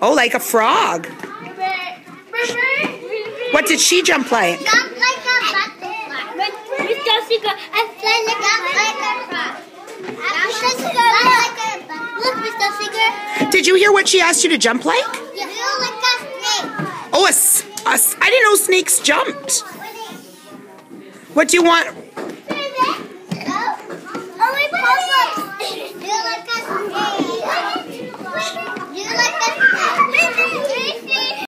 Oh, like a frog. What did she jump like? Jump like a butterfly. Mr. I fly like a butterfly. Look. Mr. Did you hear what she asked you to jump like? You like a snake. Oh, a, a, I didn't know snakes jumped. What do you want?